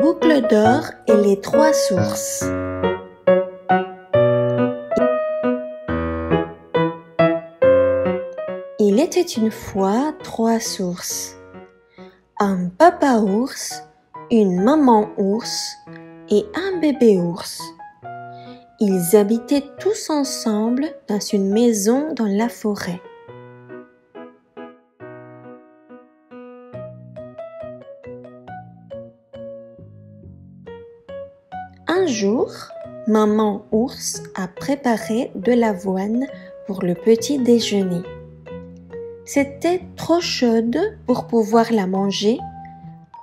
Boucle d'or et les trois sources. Il était une fois trois sources. Un papa ours, une maman ours et un bébé ours. Ils habitaient tous ensemble dans une maison dans la forêt. Un jour, maman ours a préparé de l'avoine pour le petit déjeuner. C'était trop chaude pour pouvoir la manger,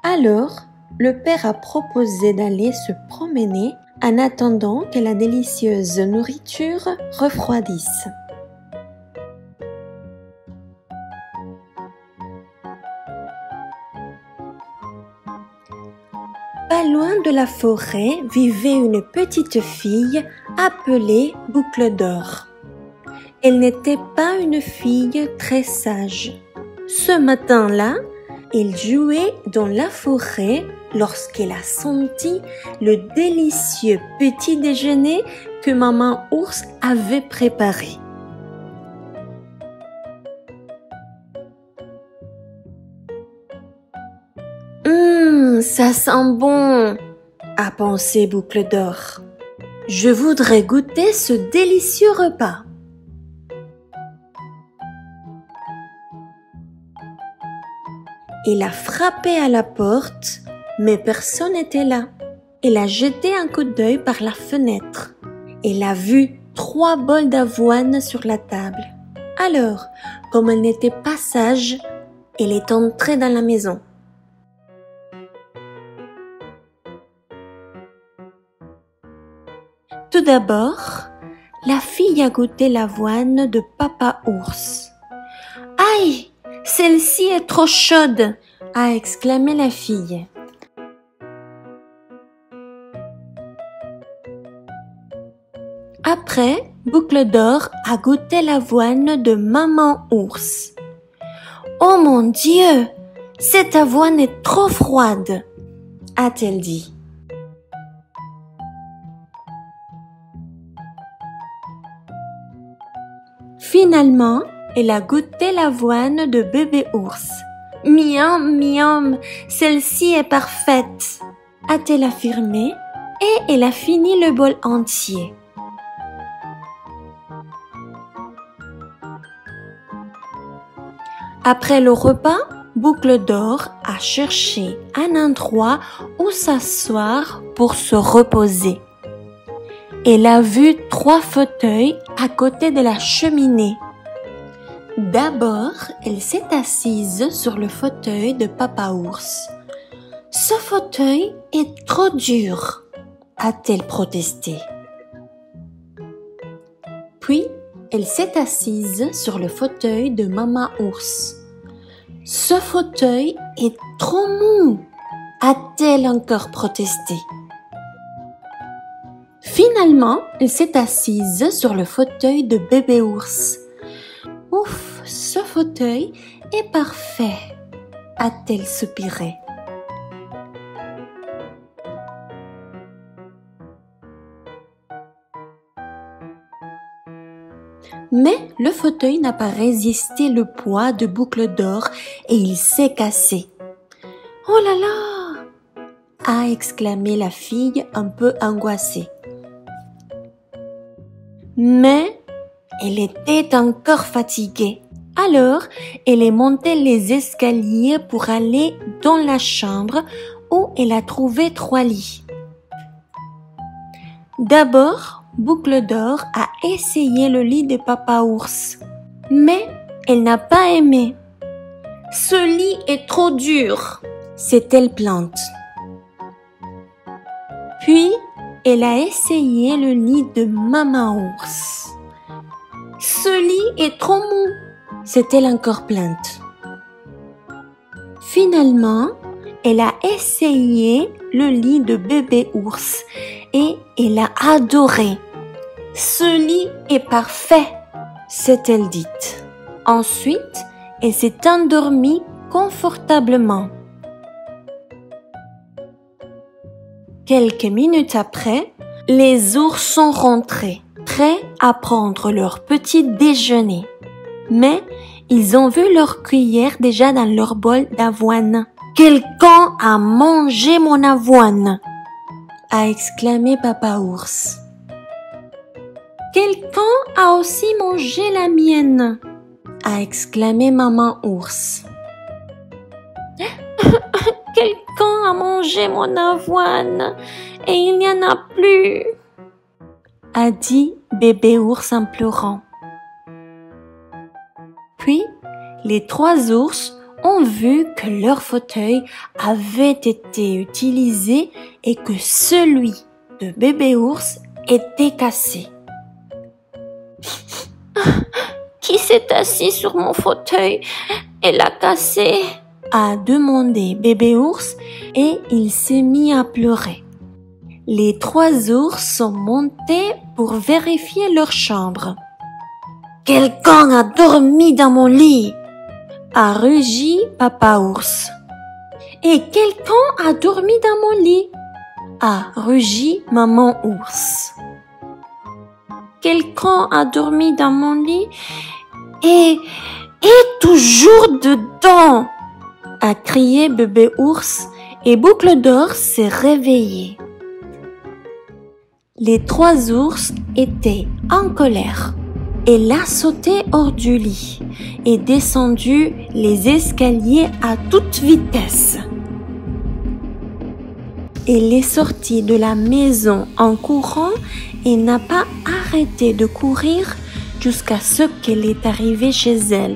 alors le père a proposé d'aller se promener en attendant que la délicieuse nourriture refroidisse. Pas loin de la forêt vivait une petite fille appelée Boucle d'Or. Elle n'était pas une fille très sage. Ce matin-là, elle jouait dans la forêt lorsqu'elle a senti le délicieux petit déjeuner que maman ours avait préparé. Ça sent bon, a pensé Boucle d'Or. Je voudrais goûter ce délicieux repas. Il a frappé à la porte, mais personne n'était là. Il a jeté un coup d'œil par la fenêtre. Il a vu trois bols d'avoine sur la table. Alors, comme elle n'était pas sage, il est entré dans la maison. D'abord, la fille a goûté l'avoine de papa ours. Aïe, celle-ci est trop chaude, a exclamé la fille. Après, Boucle d'Or a goûté l'avoine de maman ours. Oh mon Dieu, cette avoine est trop froide, a-t-elle dit. Finalement, elle a goûté l'avoine de bébé ours. Miam, miam, celle-ci est parfaite, a-t-elle affirmé, et elle a fini le bol entier. Après le repas, Boucle d'Or a cherché un endroit où s'asseoir pour se reposer. Elle a vu trois fauteuils à côté de la cheminée. D'abord, elle s'est assise sur le fauteuil de Papa Ours. Ce fauteuil est trop dur, a-t-elle protesté. Puis, elle s'est assise sur le fauteuil de Maman Ours. Ce fauteuil est trop mou, a-t-elle encore protesté. Finalement, elle s'est assise sur le fauteuil de bébé ours. Ouf, ce fauteuil est parfait, a-t-elle soupiré. Mais le fauteuil n'a pas résisté le poids de boucle d'or et il s'est cassé. Oh là là a exclamé la fille un peu angoissée. Mais elle était encore fatiguée. Alors, elle est montée les escaliers pour aller dans la chambre où elle a trouvé trois lits. D'abord, Boucle d'Or a essayé le lit de Papa Ours, mais elle n'a pas aimé. Ce lit est trop dur, s'est-elle plante. Puis, elle a essayé le lit de Maman Ours. Ce lit est trop mou, s'est-elle encore plainte. Finalement, elle a essayé le lit de bébé ours et elle a adoré. Ce lit est parfait, s'est-elle dite. Ensuite, elle s'est endormie confortablement. Quelques minutes après, les ours sont rentrés, prêts à prendre leur petit déjeuner. Mais ils ont vu leur cuillère déjà dans leur bol d'avoine. Quelqu'un a mangé mon avoine, a exclamé Papa Ours. Quelqu'un a aussi mangé la mienne, a exclamé Maman Ours. Mangé mon avoine et il n'y en a plus, a dit bébé ours en pleurant. Puis, les trois ours ont vu que leur fauteuil avait été utilisé et que celui de bébé ours était cassé. Qui s'est assis sur mon fauteuil et l'a cassé? A demandé bébé ours et il s'est mis à pleurer. Les trois ours sont montés pour vérifier leur chambre. Quelqu'un a dormi dans mon lit, a rugi papa ours. Et quelqu'un a dormi dans mon lit, a rugi maman ours. Quelqu'un a dormi dans mon lit et est toujours dedans, a crié bébé ours et Boucle d'Or s'est réveillé. Les trois ours étaient en colère. Elle a sauté hors du lit et descendu les escaliers à toute vitesse. Elle est sortie de la maison en courant et n'a pas arrêté de courir jusqu'à ce qu'elle est arrivée chez elle.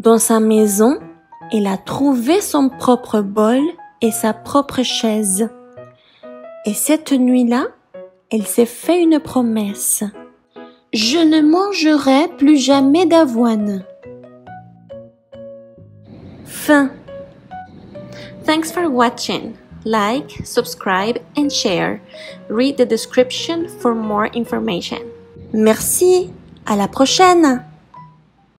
Dans sa maison, elle a trouvé son propre bol et sa propre chaise. Et cette nuit-là, elle s'est fait une promesse. Je ne mangerai plus jamais d'avoine. Fin. Thanks for watching. Like, subscribe and share. Read the description for more information. Merci. À la prochaine.